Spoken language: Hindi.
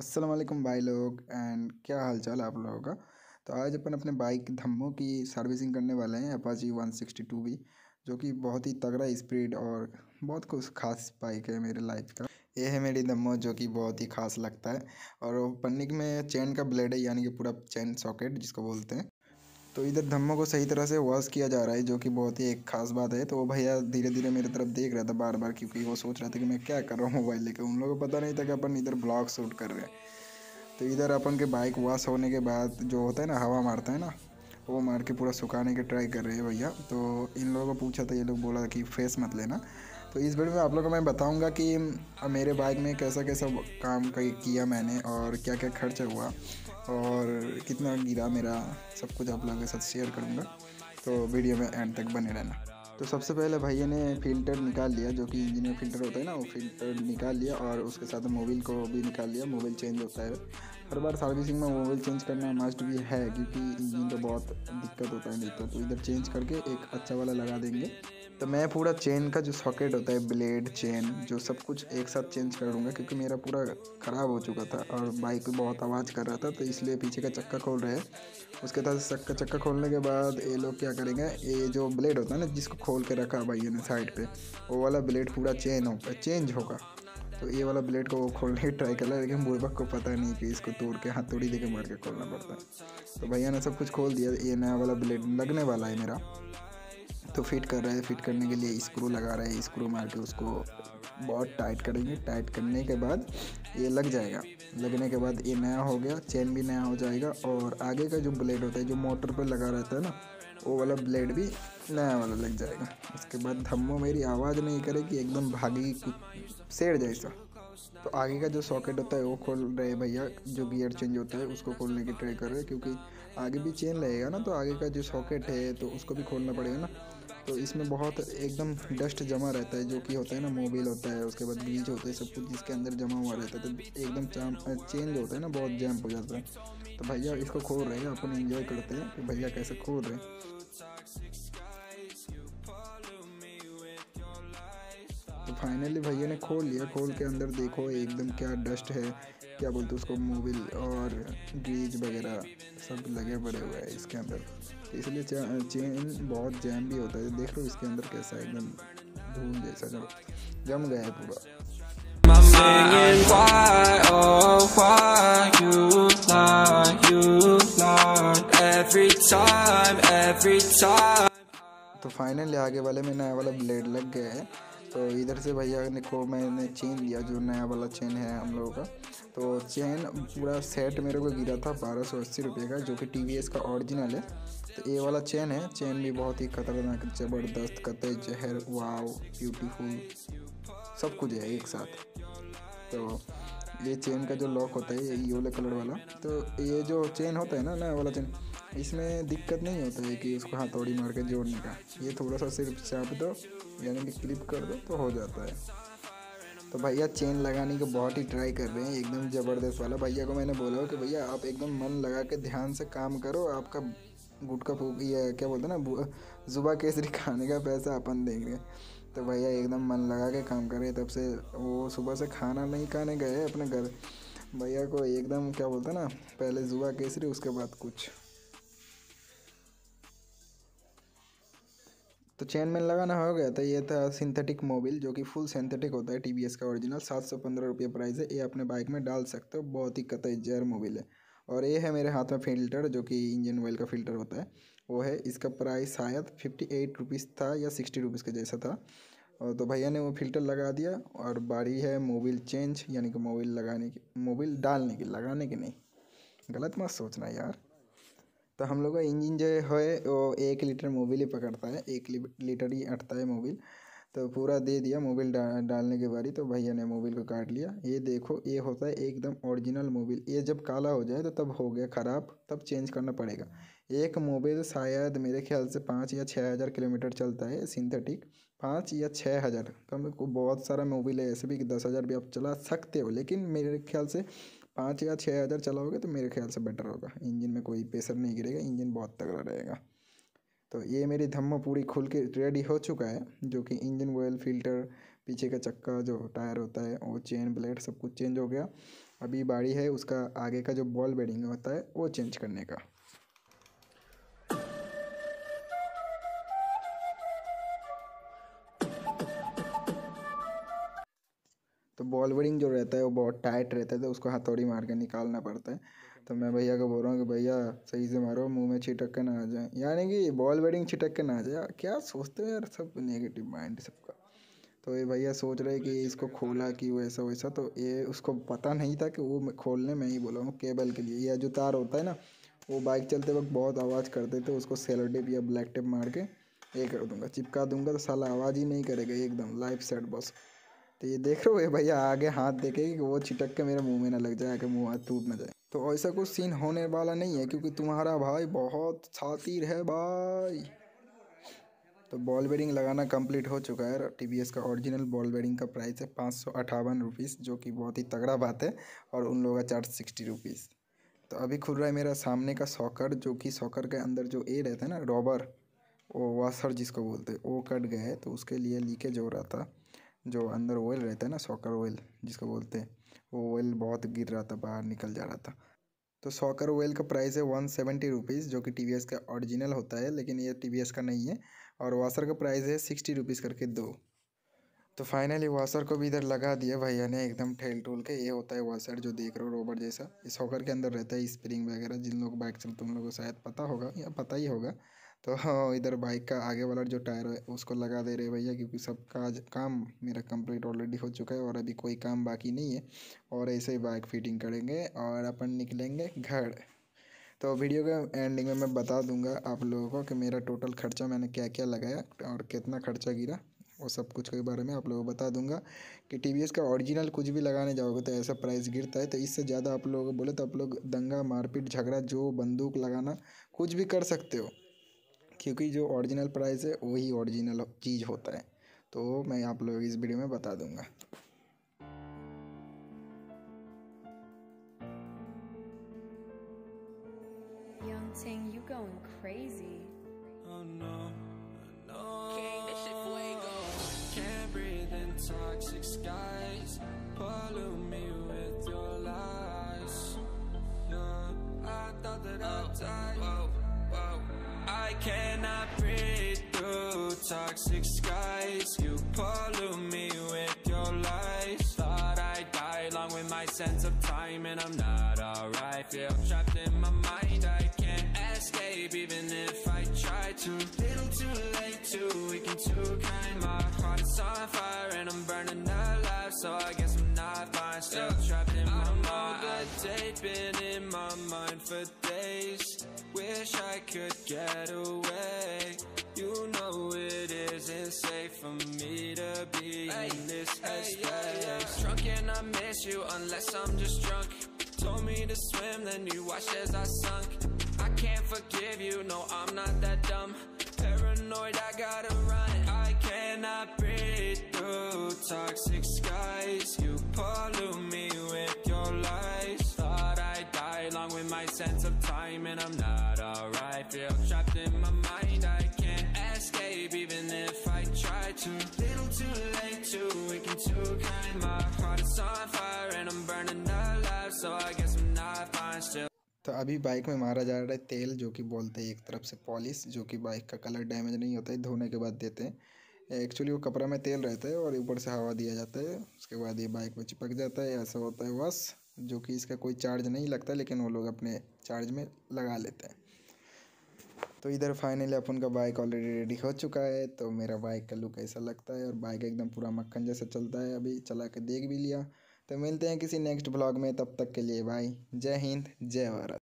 वालेकुम भाई लोग, एंड क्या हाल चाल आप लोगों का? तो आज अपन अपने बाइक धम्मो की सर्विसिंग करने वाले हैं अपाची 162 भी, जो कि बहुत ही तगड़ा स्पीड और बहुत कुछ खास बाइक है मेरे लाइफ का। ये है मेरी धम्मो, जो कि बहुत ही खास लगता है। और पन्निक में चैन का ब्लेड है, यानी कि पूरा चैन सॉकेट जिसको बोलते हैं। तो इधर धम्मों को सही तरह से वॉश किया जा रहा है, जो कि बहुत ही एक खास बात है। तो वो भैया धीरे धीरे मेरी तरफ़ देख रहा था बार बार क्योंकि वो सोच रहा था कि मैं क्या कर रहा हूँ मोबाइल लेकर उन लोगों को पता नहीं था कि अपन इधर ब्लॉग शूट कर रहे हैं। तो इधर अपन के बाइक वॉश होने के बाद जो होता है ना, हवा मारता है ना, वो मार के पूरा सुखाने के ट्राई कर रहे हैं भैया। तो इन लोगों को पूछा था, ये लोग बोला कि फेस मत लेना। तो इस वीडियो में आप लोगों को मैं बताऊँगा कि मेरे बाइक में कैसा कैसा काम किया मैंने और क्या क्या खर्च हुआ। और कितना गिरा मेरा सब कुछ आप लोगों के साथ शेयर करूँगा। तो वीडियो में एंड तक बने रहना। तो सबसे पहले भैया ने फ़िल्टर निकाल लिया जो कि इंजन में फ़िल्टर होता है ना वो फ़िल्टर निकाल लिया और उसके साथ मोबिल को भी निकाल लिया। मोबिल चेंज होता है। हर बार सर्विसिंग में मोबाइल चेंज करना मस्ट भी है क्योंकि इंजन तो बहुत दिक्कत होता है नहीं तो, तो इधर चेंज करके एक अच्छा वाला लगा देंगे। तो मैं पूरा चेन का जो सॉकेट होता है ब्लेड चेन जो सब कुछ एक साथ चेंज कर दूँगा क्योंकि मेरा पूरा ख़राब हो चुका था और बाइक भी बहुत आवाज़ कर रहा था तो इसलिए पीछे का चक्का खोल रहे हैं। उसके बाद चक्का चक्का खोलने के बाद ये लोग क्या करेंगे, ये जो ब्लेड होता है ना, जिसको खोल के रखा भाई ने साइड पर वो वाला ब्लेड पूरा चेन होगा चेंज होगा। तो ये वाला ब्लेड को वो खोलने की ट्राई कर रहा है, लेकिन बुढ़बक को पता नहीं कि इसको तोड़ के, हाथ तोड़ी दे के मार के खोलना पड़ता है। तो भैया ने सब कुछ खोल दिया, ये नया वाला ब्लेड लगने वाला है मेरा। तो फिट कर रहे हैं, फिट करने के लिए स्क्रू लगा रहे हैं, स्क्रू मार के उसको बहुत टाइट करेंगे। टाइट करने के बाद ये लग जाएगा। लगने के बाद ये नया हो गया, चेन भी नया हो जाएगा और आगे का जो ब्लेड होता है, जो मोटर पर लगा रहता है ना, वो वाला ब्लेड भी नया वाला लग जाएगा। उसके बाद धम्मो मेरी आवाज़ नहीं करेगी एकदम भागेगी कुछ शेर जैसा। तो आगे का जो सॉकेट होता है, वो खोल रहे भैया, जो गियर चेंज होता है, उसको खोलने की ट्राई कर रहे हैं, क्योंकि आगे भी चेन लगेगा ना तो आगे का जो सॉकेट है तो उसको भी खोलना पड़ेगा ना। तो इसमें बहुत एकदम डस्ट जमा रहता है, जो कि होता है ना, मोबिल होता है, उसके बाद बीज होता है, सब कुछ जिसके अंदर जमा हुआ रहता है तो एकदम चेंज होता है ना, बहुत जैम हो जाता है। तो भैया इसको खोल रहे हैं, अपन एंजॉय करते हैं कि भैया कैसे खोल रहे हैं। तो फाइनली भैया ने खोल लिया, खोल के अंदर देखो, एकदम क्या डस्ट है, क्या बोलते उसको, मोबिल और ग्रीज वगैरह। सब लगे पड़े हुए हैं इसके अंदर। इसलिए चेन बहुत जैम भी होता है। देख लो इसके अंदर कैसा एकदम धूल जैसा जब जम गया है पूरा। तो फाइनली आगे वाले में नया वाला ब्लेड लग गया है। तो इधर से भैया ने को मैंने चेन लिया, जो नया वाला चेन है हम लोगों का। तो चेन पूरा सेट मेरे को गिरा था बारह सौ अस्सी रुपये का, जो कि टीवीएस का ओरिजिनल है। तो ये वाला चेन है चेन भी बहुत ही खतरनाक, ज़बरदस्त कत जहर वाव ब्यूटीफुल सब कुछ है एक साथ। तो ये चेन का जो लॉक होता है, ये योले कलर वाला तो ये जो चेन होता है ना, नया वाला चेन इसमें दिक्कत नहीं होता है कि उसको हथौड़ी मार के जोड़ने का। ये थोड़ा सा सिर्फ़ चाप दो, यानी कि क्लिप कर दो तो हो जाता है। तो भैया चेन लगाने की बहुत ही ट्राई कर रहे हैं, एकदम ज़बरदस्त वाला। भैया को मैंने बोला कि भैया, आप एकदम मन लगा के ध्यान से काम करो, आपका गुटका फूक, ये क्या बोलते हैं ना जुबा केसरी खाने का पैसा अपन देंगे। तो भैया एकदम मन लगा के काम कर तब से वो सुबह से खाना नहीं खाने गए अपने घर। भैया को एकदम क्या बोलते ना, पहले जुआ केसरी, उसके बाद कुछ। तो चैन में लगाना हो गया था, ये था सिंथेटिक मोबिल जो कि फुल सिंथेटिक होता है टी का ओरिजिनल सात सौ पंद्रह रुपये प्राइस है, ये अपने बाइक में डाल सकते हो, बहुत ही कतई जहर मोबिल है। और ये है मेरे हाथ में फ़िल्टर जो कि इंजन ऑयल का फ़िल्टर होता है। वो है इसका प्राइस शायद फिफ्टी एट रुपीज़ था या सिक्सटी रुपीज़ का जैसा था। और तो भैया ने वो फ़िल्टर लगा दिया और बारी है मोबिल चेंज यानी कि मोबिल लगाने की मोबिल डालने की लगाने की नहीं। गलत मत सोचना यार। तो हम लोग का इंजन जो है वो एक लीटर मोबिल ही पकड़ता है एक लीटर ही अटता है मोबिल तो पूरा दे दिया मोबिल डा, डालने के बारी तो भैया ने मोबिल को काट लिया। ये देखो ये होता है एकदम ओरिजिनल मोबिल ये जब काला हो जाए तो तब हो गया ख़राब तब चेंज करना पड़ेगा। एक मोबिल शायद मेरे ख्याल से पाँच या छः हज़ार किलोमीटर चलता है सिंथेटिक पाँच या छः हज़ार। कम बहुत सारा मोबिल है, ऐसे भी कि दस हज़ार भी आप चला सकते हो, लेकिन मेरे ख्याल से पाँच या छः हज़ार चलाओगे तो मेरे ख्याल से बेटर होगा। इंजन में कोई प्रेशर नहीं गिरेगा, इंजन बहुत तगड़ा रहेगा। तो ये मेरी धम्मा पूरी खुल के रेडी हो चुका है, जो कि इंजन ऑयल फ़िल्टर पीछे का चक्का जो टायर होता है, वो चेन ब्लेड सब कुछ चेंज हो गया। अभी बारी है उसका आगे का जो बॉल बेडिंग होता है, वो चेंज करने का। तो बेडिंग जो रहता है वो बहुत टाइट रहता है तो उसको हथौड़ी मार के निकालना पड़ता है। तो मैं भैया को बोल रहा हूँ कि भैया सही से मारो, मुँह में छिटक के ना आ जाए। यानी कि बॉल बेडिंग छिटक के ना आ जाए। क्या सोचते हो यार? सब नेगेटिव माइंड सबका। तो ये भैया सोच रहे कि इसको खोला कि वैसा वैसा तो ये उसको पता नहीं था कि वो खोलने में ही बोला हूँ केबल के लिए। या जो तार होता है ना, वो बाइक चलते वक्त बहुत आवाज़ करते थे उसको सेलो टेप या ब्लैक टेप मार के ये कर दूँगा, चिपका दूँगा तो साला आवाज़ ही नहीं करेगा, एकदम लाइफ सेट बस। तो ये देख रहे हो भैया आगे हाथ देखे कि वो चिटक के मेरे मुँह में ना लग जाए कि मुँह हाथ टूट ना जाए। तो ऐसा कुछ सीन होने वाला नहीं है क्योंकि तुम्हारा भाई बहुत शातिर है भाई। तो बॉल बेडिंग लगाना कंप्लीट हो चुका है। टी वी एस का ओरिजिनल बॉल बेडिंग का प्राइस है पाँच सौ अठावन रुपीज़ जो कि बहुत ही तगड़ा बात है और उन लोगों का चार्ज सिक्सटी रुपीज़ तो अभी खुल रहा है मेरा सामने का सॉकर जो कि सॉकर के अंदर जो ए रहता है ना रॉबर वो वाशर जिसको बोलते हैं, वो कट है तो उसके लिए लीकेज हो रहा था। जो अंदर ऑयल रहता है ना सॉकर ऑयल जिसको बोलते हैं, वो ऑयल बहुत गिर रहा था, बाहर निकल जा रहा था। तो सॉकर ऑयल का प्राइस है वन सेवेंटी रुपीज़ जो कि टी वी एस का ओरिजिनल होता है, लेकिन ये टी वी एस का नहीं है। और वाशर का प्राइस है सिक्सटी रुपीज़ करके दो। तो फाइनली वाशर को भी इधर लगा दिया भैया ने, एकदम ठेल टूल के। ये होता है वाशर जो देख रहे हो रोबर जैसा। इस सॉकर के अंदर रहता है स्प्रिंग वगैरह, जिन लोग बाइक चलते उन लोगों को शायद पता होगा, या पता ही होगा। तो हाँ इधर बाइक का आगे वाला जो टायर है, उसको लगा दे रहे भैया, क्योंकि सब काज, काम मेरा कंप्लीट ऑलरेडी हो चुका है और अभी कोई काम बाकी नहीं है और ऐसे ही बाइक फिटिंग करेंगे और अपन निकलेंगे घर। तो वीडियो के एंडिंग में मैं बता दूँगा आप लोगों को कि मेरा टोटल खर्चा मैंने क्या क्या लगाया और कितना खर्चा गिरा, वो सब कुछ के बारे में आप लोगों को बता दूँगा कि टीवीएस का ओरिजिनल कुछ भी लगाने जाओगे तो ऐसा प्राइस गिरता है तो इससे ज़्यादा आप लोगों को बोले तो आप लोग दंगा, मारपीट, झगड़ा, जो बंदूक लगाना, कुछ भी कर सकते हो। क्योंकि जो ओरिजिनल प्राइस है वही ऑरिजिनल चीज़ होता है। तो मैं आप लोग इस वीडियो में बता दूँगा। Pollute me with your lies. Thought I'd die along with my sense of time, and I'm not alright. Feel trapped in my mind. I can't escape, even if I try to. Little too late, too weak and too kind. My heart is on fire, and I'm burning alive. So I guess I'm not fine. Still trapped in my mind. The date been in my mind for days. Wish I could get away. Miss you unless I'm just drunk. Told me to swim, then you watched as I sunk. I can't forgive you, no, I'm not that dumb. Paranoid, I gotta run. I cannot breathe through toxic skies. You pollute me with your lies. Thought I'd die along with my sense of time, and I'm not alright. Feel trapped in my mind, I can't escape, even if I try to. Little too late, too weak and too kind. My heart is on तो अभी बाइक में मारा जा रहा है तेल, जो कि बोलते हैं एक तरफ़ से पॉलिश जो कि बाइक का कलर डैमेज नहीं होता है, धोने के बाद देते हैं। एक्चुअली वो कपड़ा में तेल रहता है और ऊपर से हवा दिया जाता है, उसके बाद ये बाइक में चिपक जाता है, ऐसा होता है बस, जो कि इसका कोई चार्ज नहीं लगता, लेकिन वो लोग अपने चार्ज में लगा लेते हैं। तो इधर फाइनली अपन का बाइक ऑलरेडी रेडी हो चुका है तो मेरा बाइक का लुक ऐसा लगता है और बाइक एकदम पूरा मक्खन जैसा चलता है। अभी चला के देख भी लिया तो मिलते हैं किसी नेक्स्ट ब्लॉग में, तब तक के लिए भाई, जय हिंद, जय भारत।